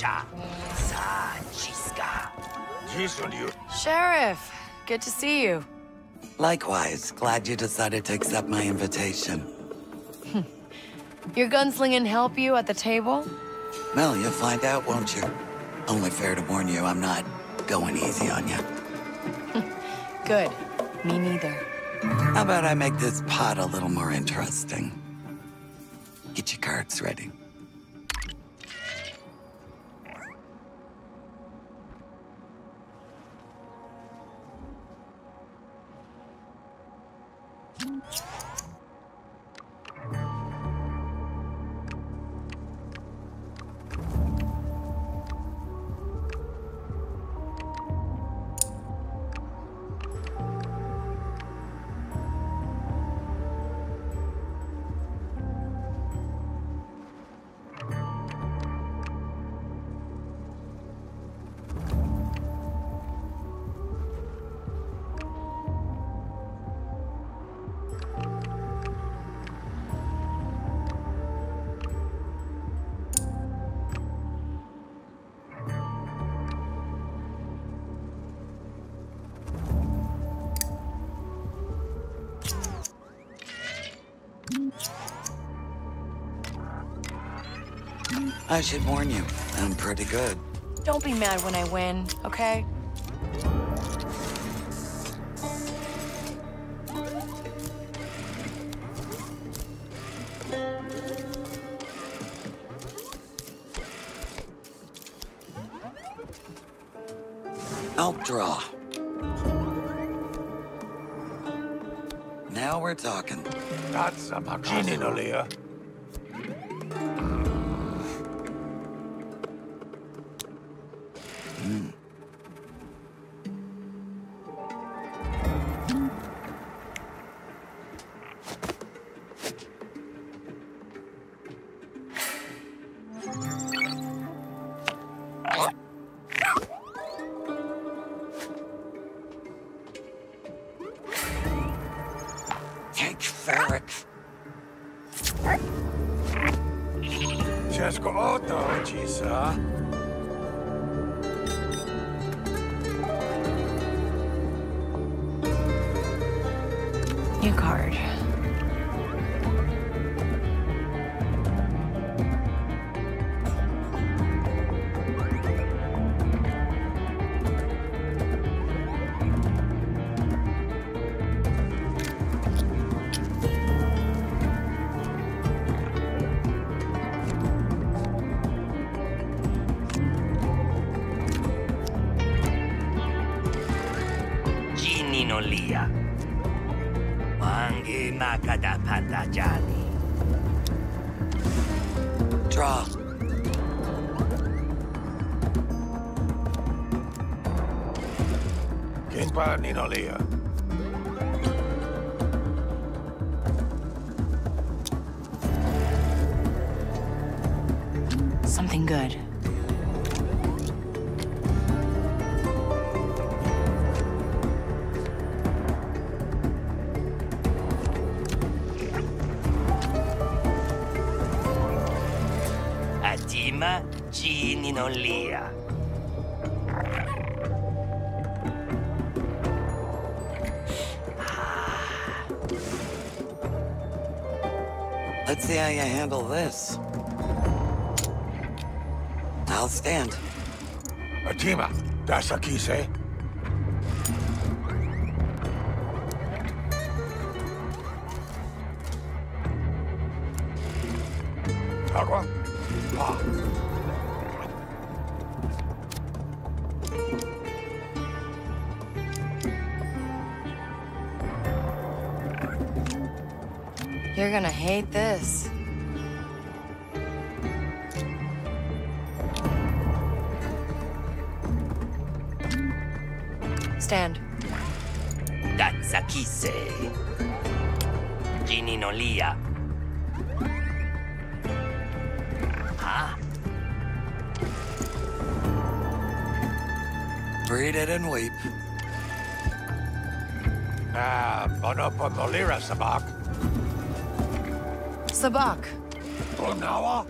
Sasha. Sheriff, good to see you. Likewise, glad you decided to accept my invitation. Hmm. Your gunslinging help you at the table? Well, you'll find out, won't you? Only fair to warn you, I'm not going easy on you. good. Me neither. How about I make this pot a little more interesting? Get your cards ready. I should warn you, I'm pretty good. Don't be mad when I win, okay? I'll draw. Now we're talking. That's a Genie Kinpa Nino Leah. Something good. Atima Gini no you handle this. I'll stand. Atima, that's a kise. Agua? Pa. You're gonna hate this. Stand. That's a kise. Gini no lia. Huh? Breed it and weep. Ah, mono po molira sabacc. Sabacc. Tonawa?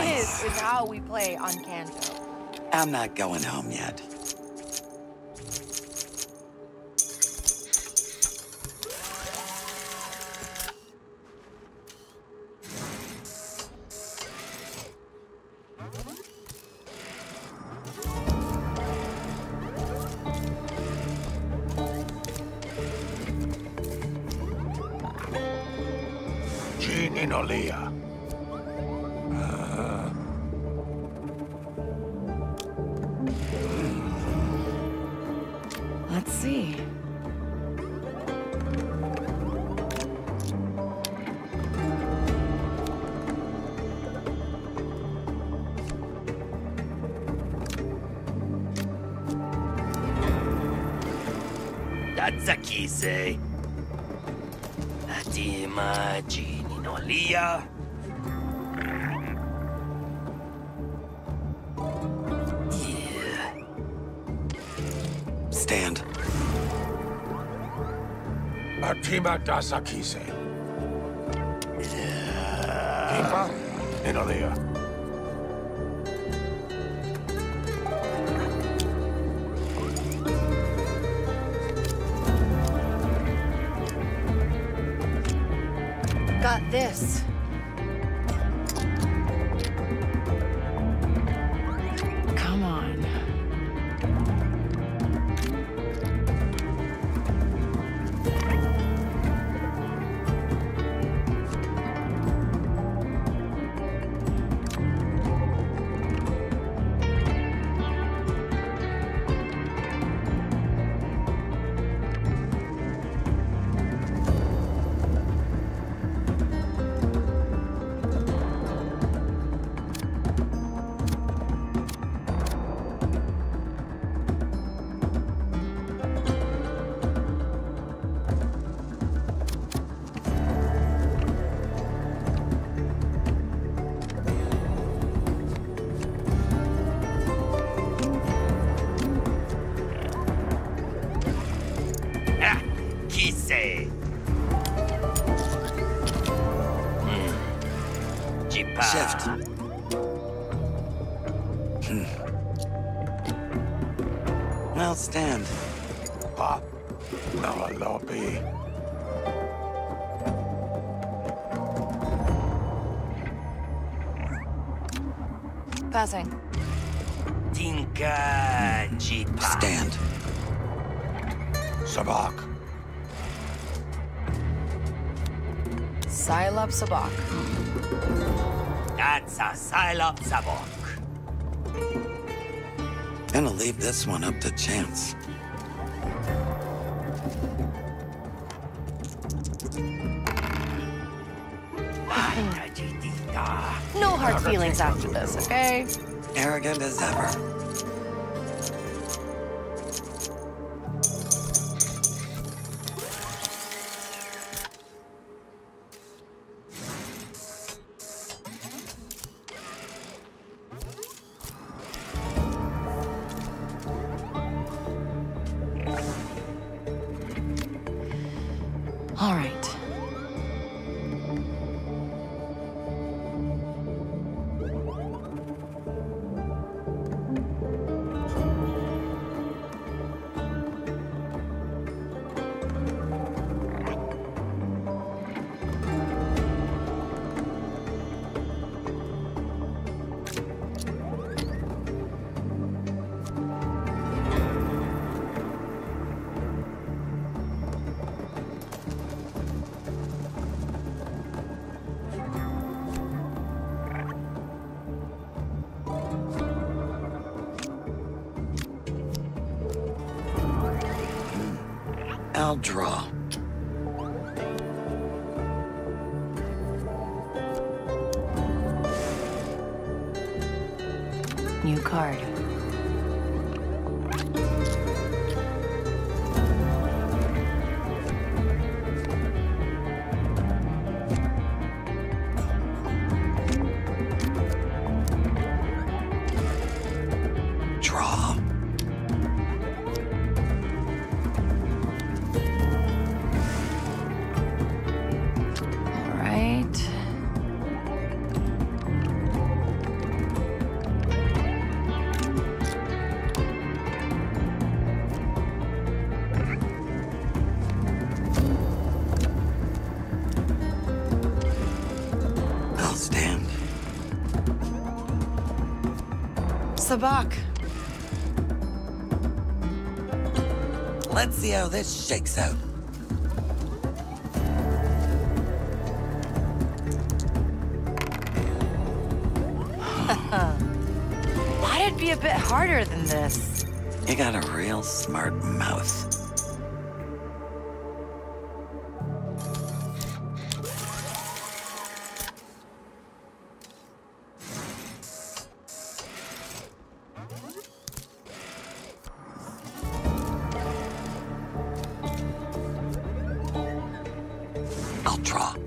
This is how we play on Kanto. I'm not going home yet. Gene Inolia. Genie no Yeah. Stand. Atima Dasakise. Kipa Inolia. Got Nawalopi. Passing. Tinka Jipa. Stand. Sabacc. Sylop Sabacc. That's a Sylop Sabacc. Gonna leave this one up to chance. Hard feelings after this, okay? Arrogant as ever. I'll draw. Sabacc. Let's see how this shakes out. Thought it'd be a bit harder than this. You got a real smart mouth. I'll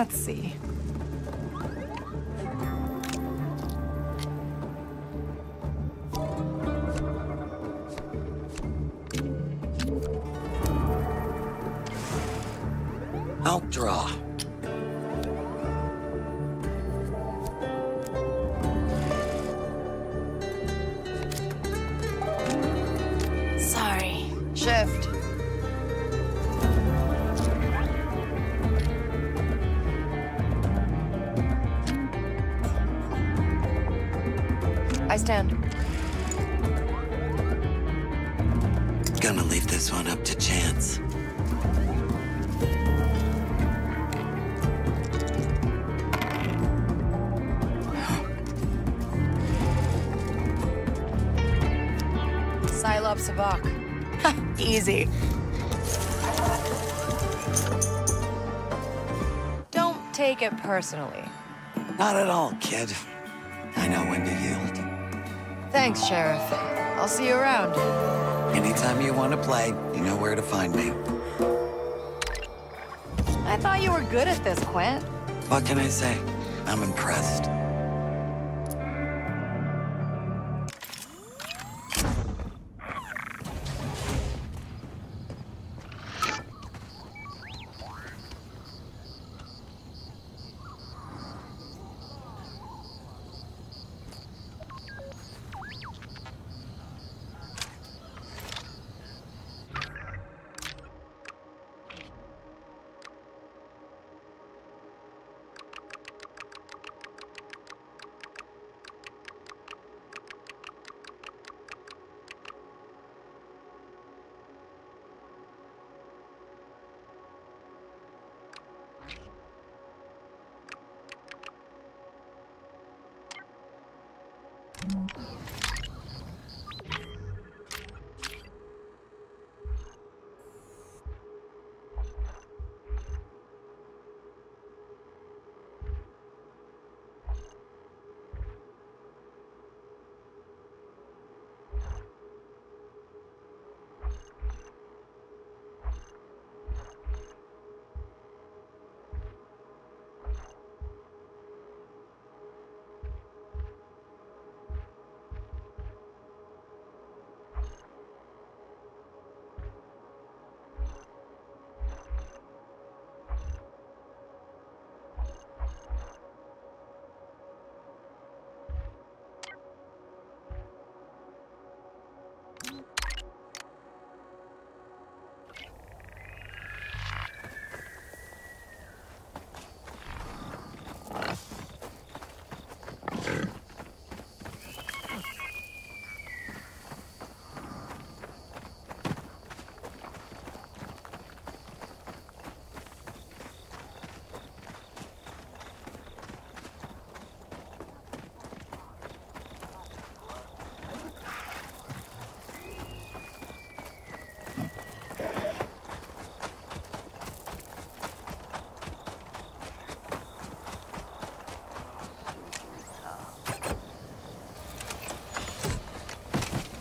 Let's see. I stand. Gonna leave this one up to chance. Sylop Sabacc. Easy. Don't take it personally. Not at all, kid. Thanks, Sheriff. I'll see you around. Anytime you want to play, you know where to find me. I thought you were good at this, Quint. What can I say? I'm impressed.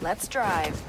Let's drive.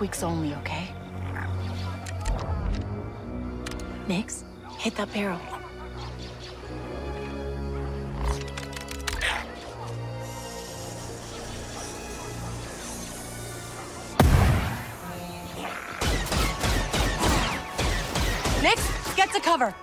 Squeaks only, okay? Nix, hit that barrel. Nix, get to cover.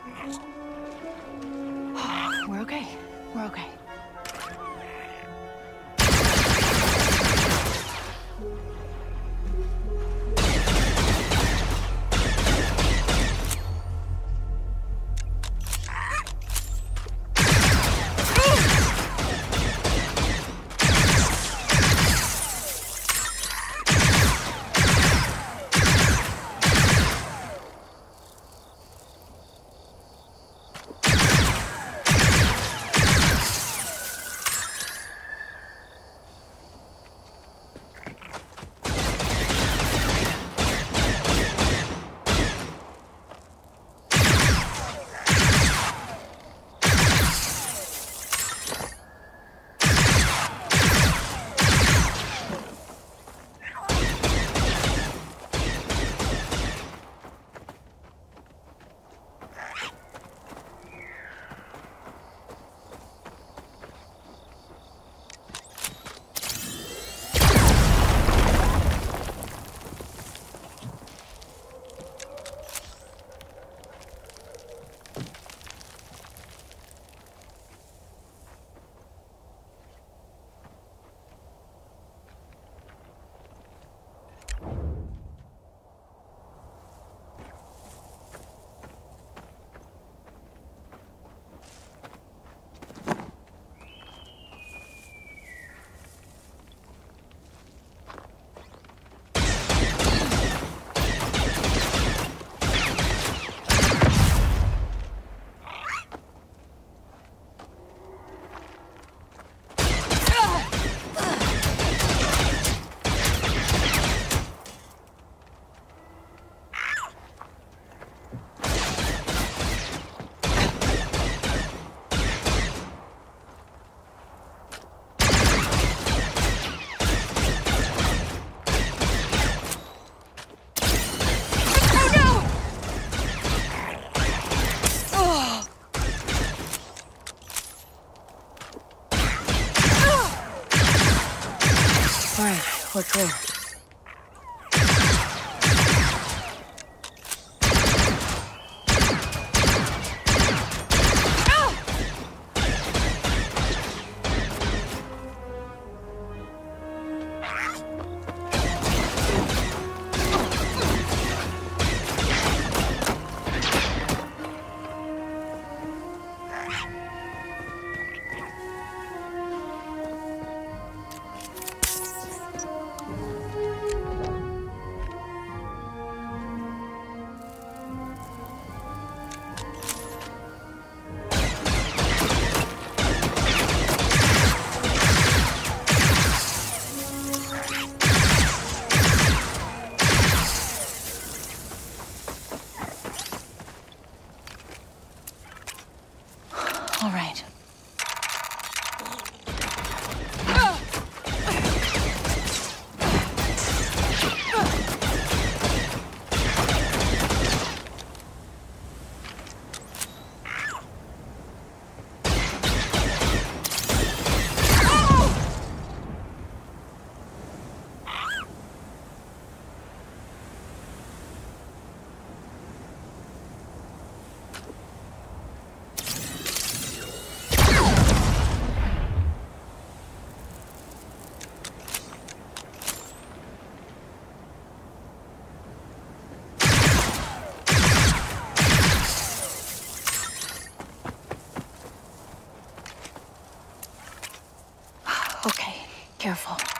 Careful.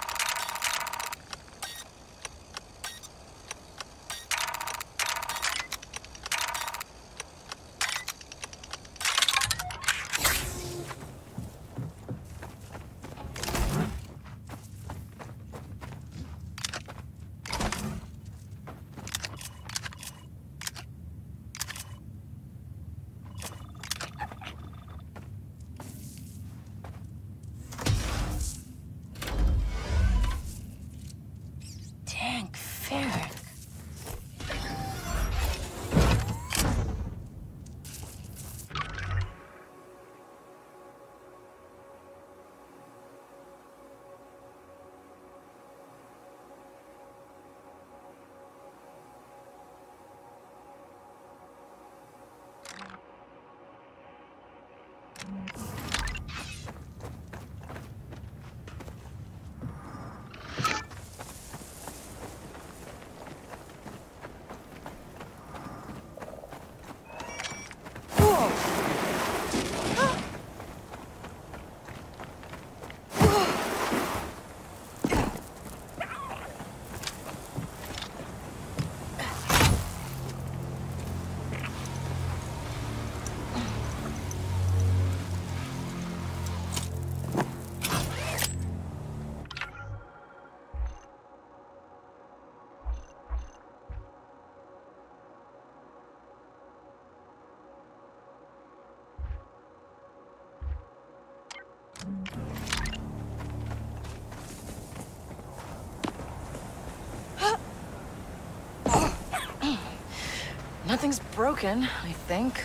Nothing's broken, I think.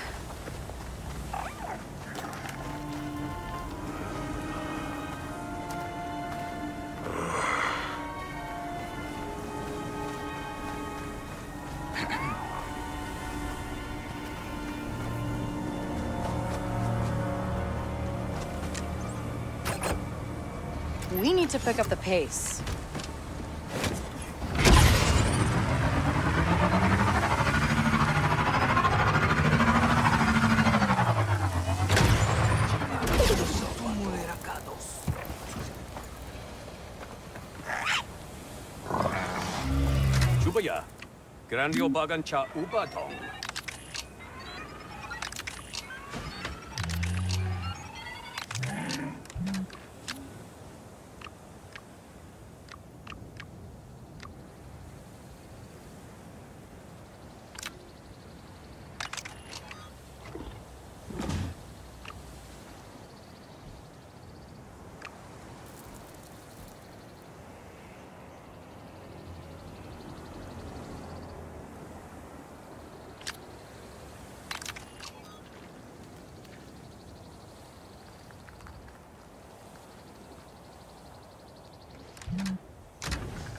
We need to pick up the pace. grandiobagan cha ubadong.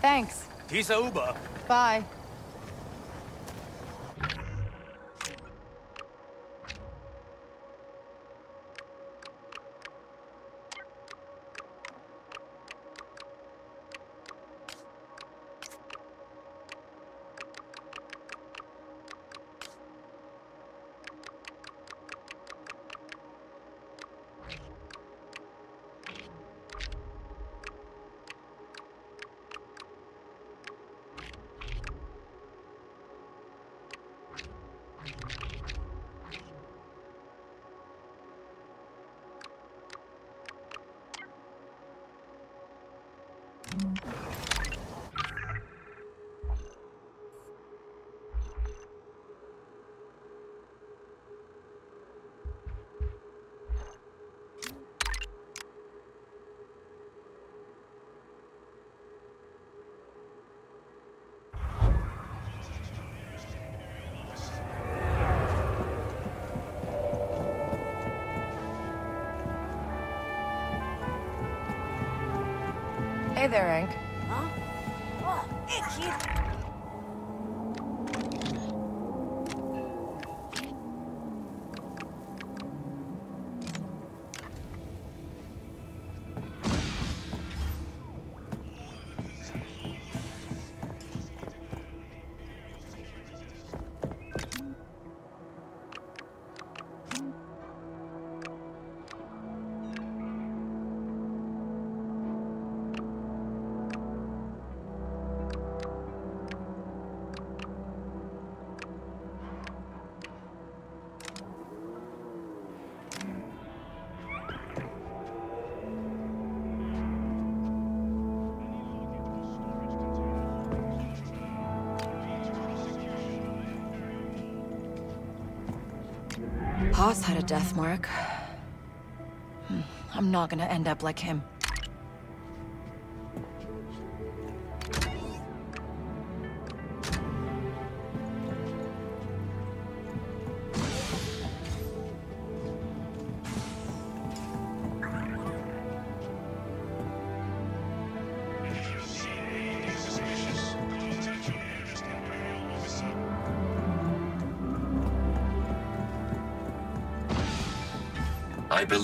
Thanks. Tisa Uber. Bye. Hey there, Hank. Had a death mark. Hmm, I'm not gonna end up like him.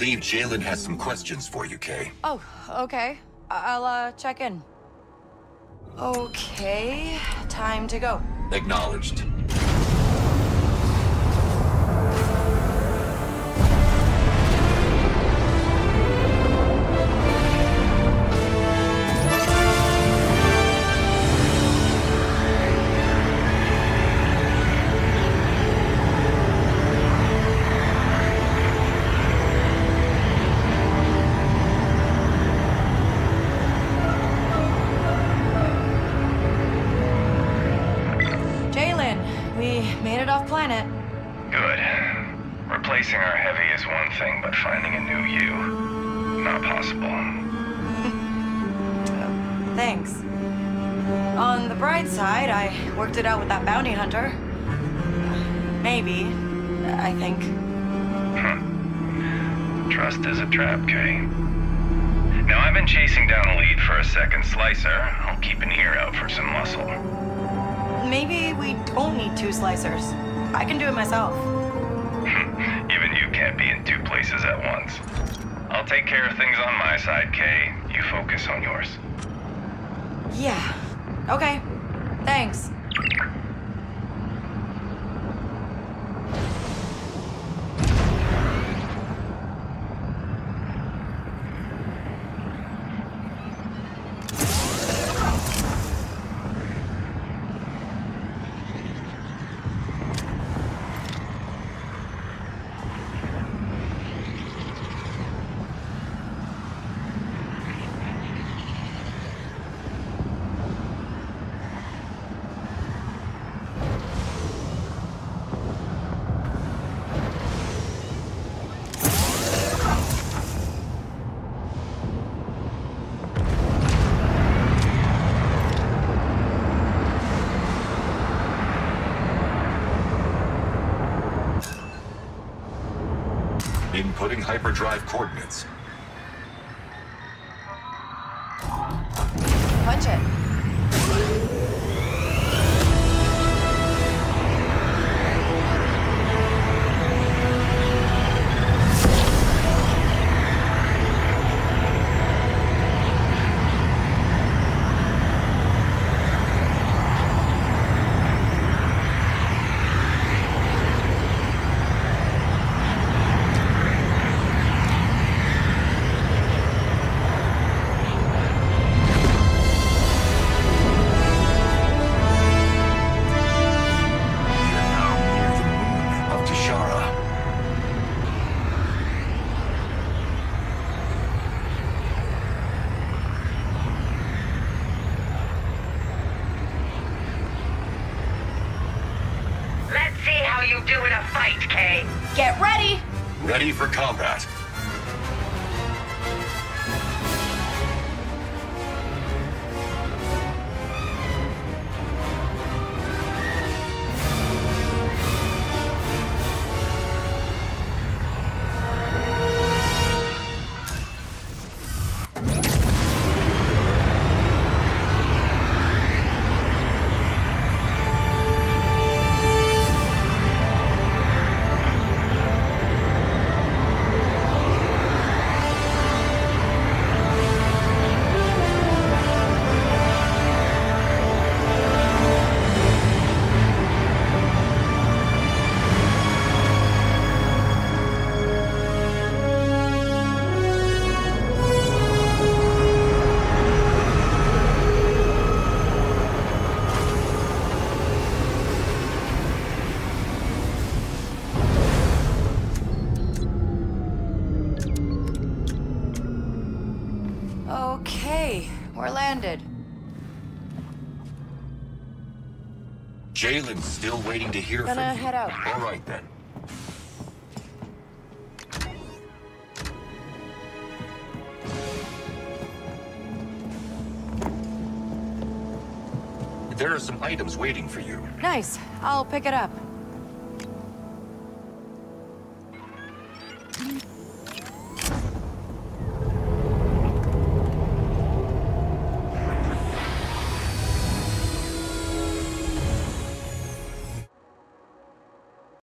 Believe Jalen has some questions for you, Kay. Oh, okay. I'll, uh, check in. Okay, time to go. Acknowledged. Off planet. Good. Replacing our heavy is one thing, but finding a new you, not possible. Thanks. On the bright side, I worked it out with that bounty hunter. Maybe. I think. Trust is a trap, Kay. Now, I've been chasing down a lead for a second slicer. I'll keep an ear out for some muscle. Maybe we don't need two slicers. I can do it myself. Even you can't be in two places at once. I'll take care of things on my side, Kay. You focus on yours. Yeah. Okay. Thanks. Hyperdrive coordinates. Jaylen's still waiting to hear Gonna from you. head out. All right then. There are some items waiting for you. Nice. I'll pick it up.